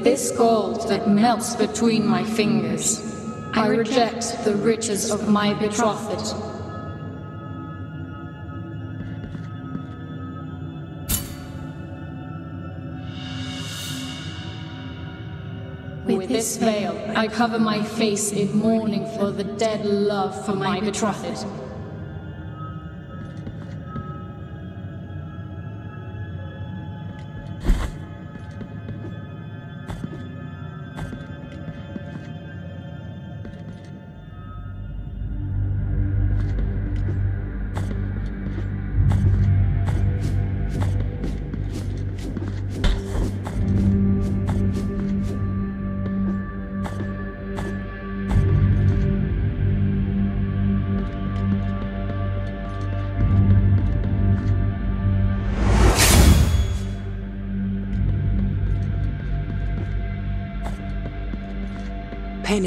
With this gold that melts between my fingers, I reject the riches of my betrothed. With this veil, I cover my face in mourning for the dead love for my betrothed.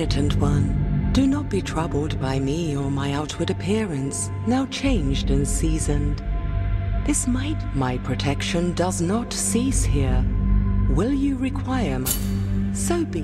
Penitent one, do not be troubled by me or my outward appearance, now changed and seasoned. This might, my protection does not cease here. Will you require my... So be.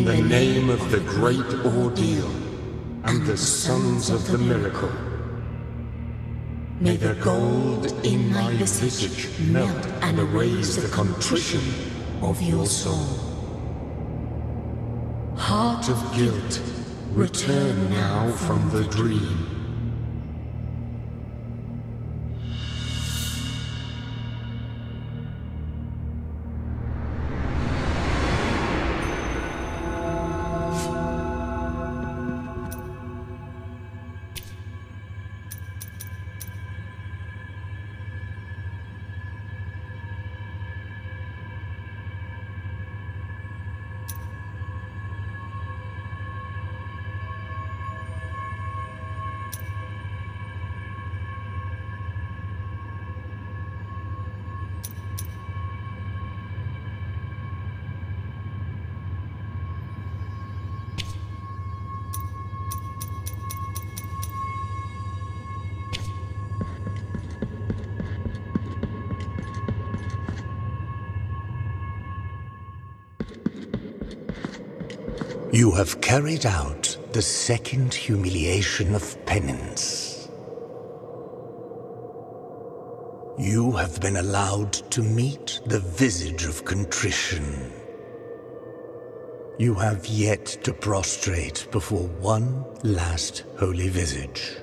In the name of the great ordeal and the sons of the miracle, may the gold in my visage melt and erase the contrition of your soul. Heart of guilt, return now from the dream. You have carried out the second humiliation of penance. You have been allowed to meet the visage of contrition. You have yet to prostrate before one last holy visage.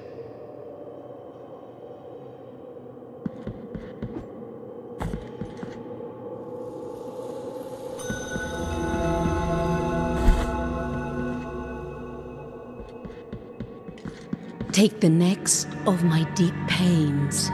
Take the next of my deep pains.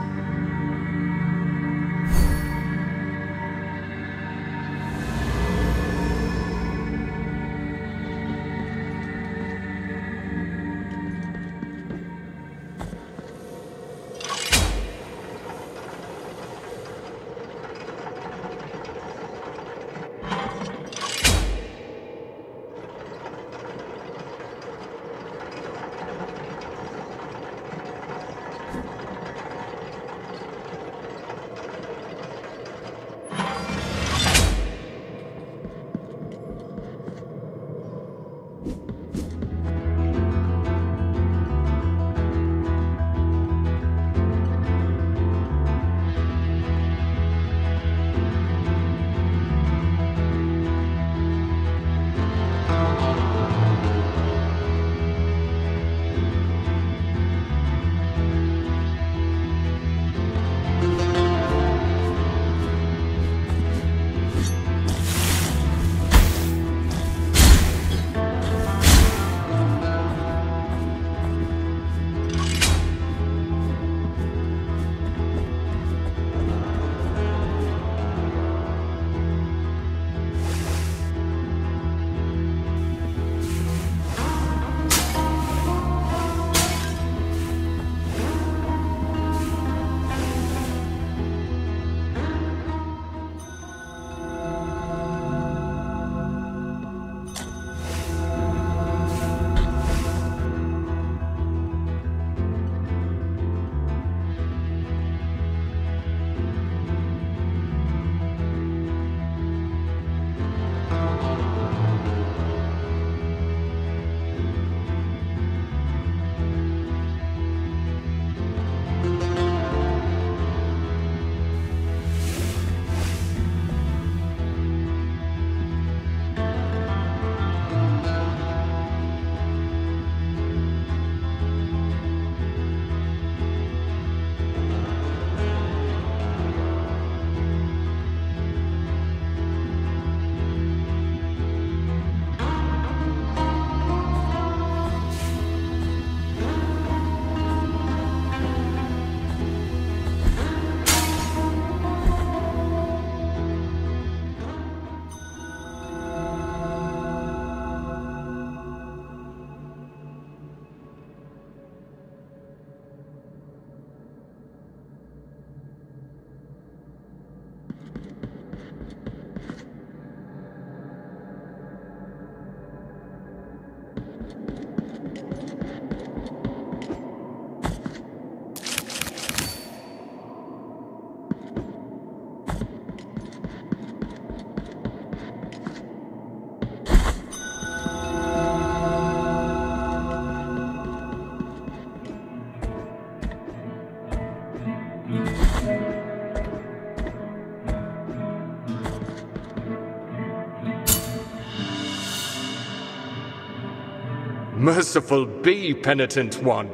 Merciful be, penitent one.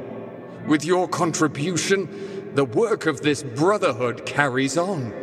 With your contribution, the work of this brotherhood carries on.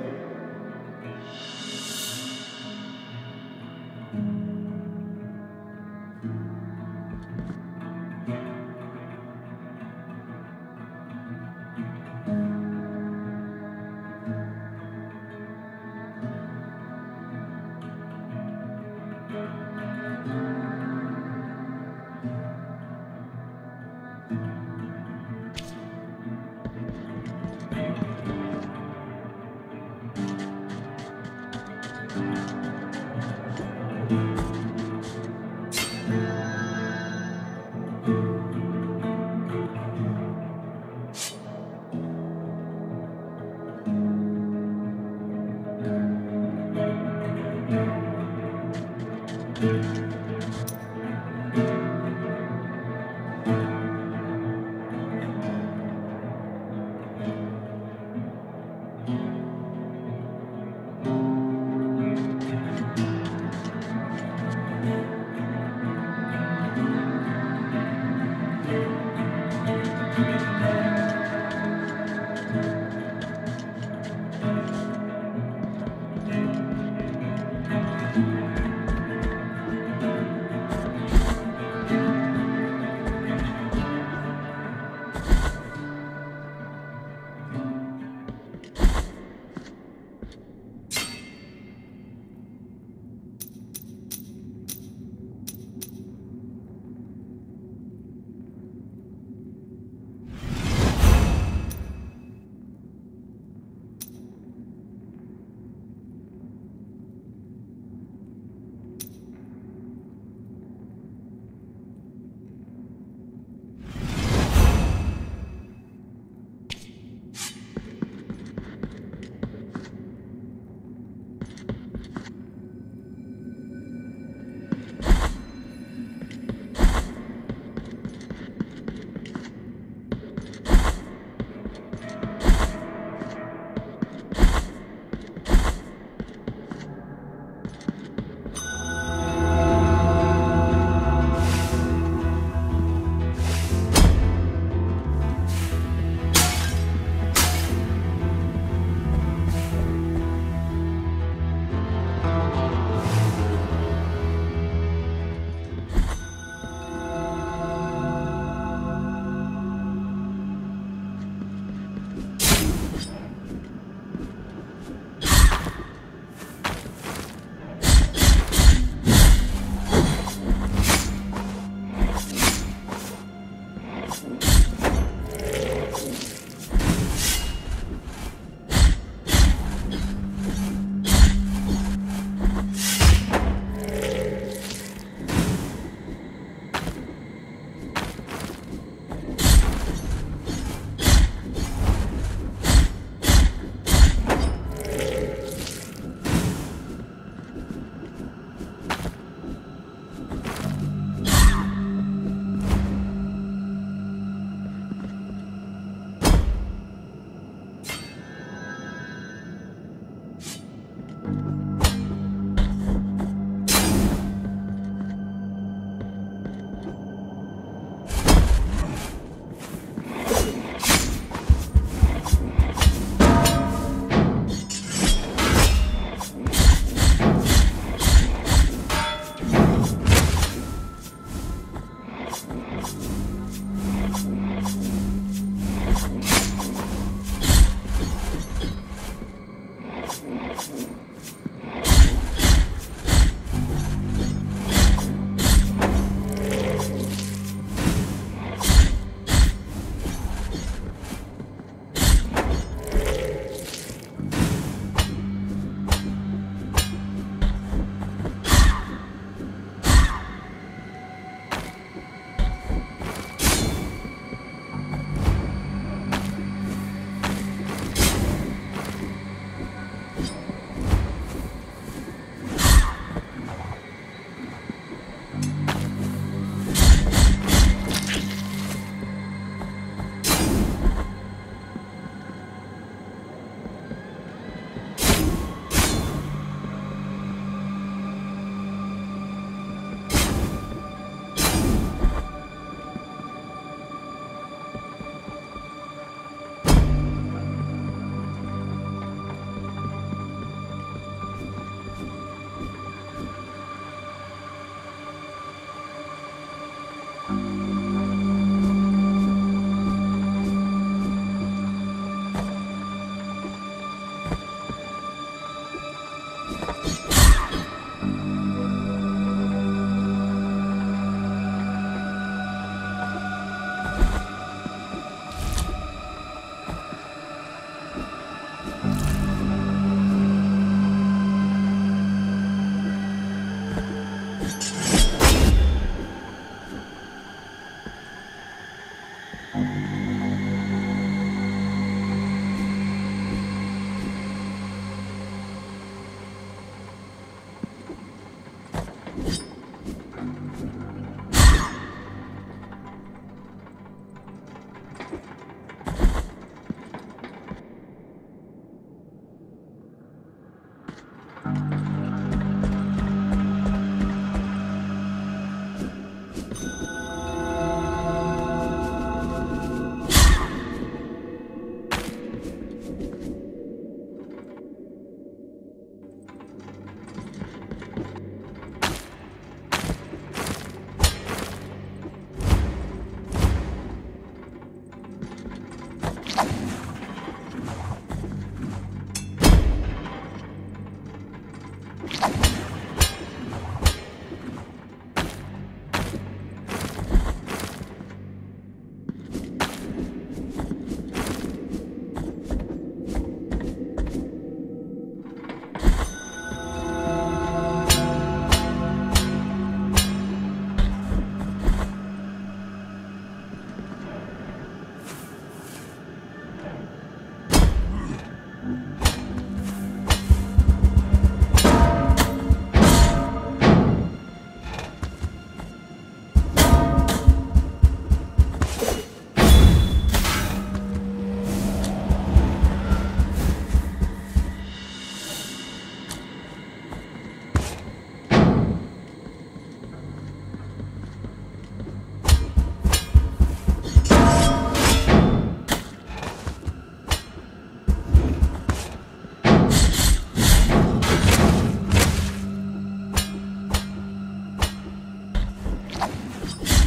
Bitter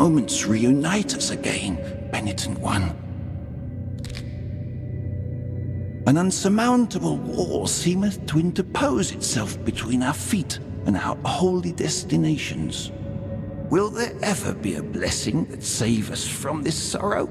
moments reunite us again, penitent one. An unsurmountable wall seemeth to interpose itself between our feet and our holy destinations. Will there ever be a blessing that save us from this sorrow?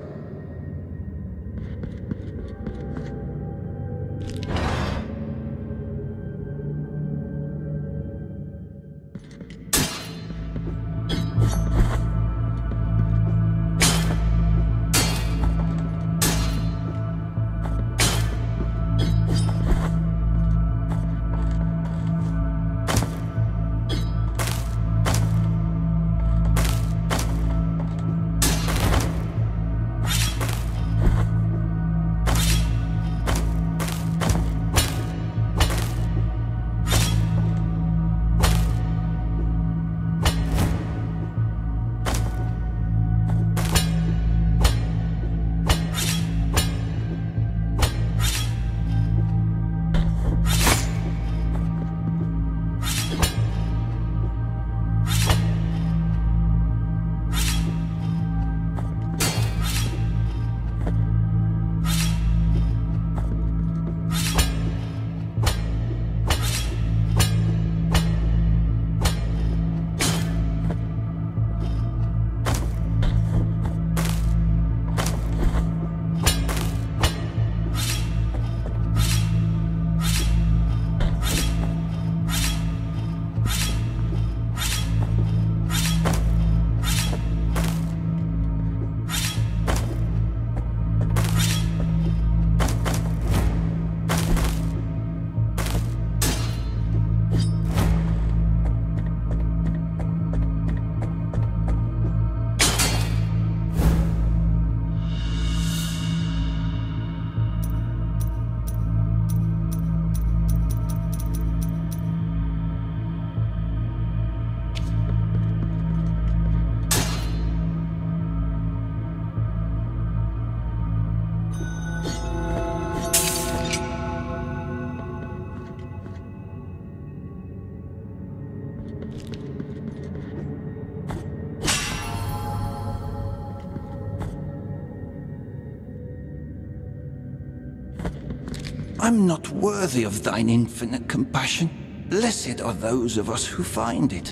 I'm not worthy of thine infinite compassion. Blessed are those of us who find it.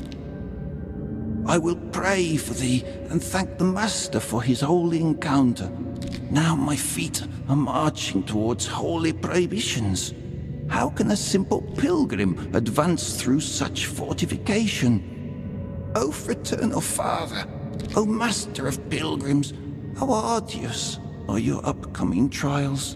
I will pray for thee and thank the Master for his holy encounter. Now my feet are marching towards holy prohibitions. How can a simple pilgrim advance through such fortification? O fraternal father, O master of pilgrims, how arduous are your upcoming trials?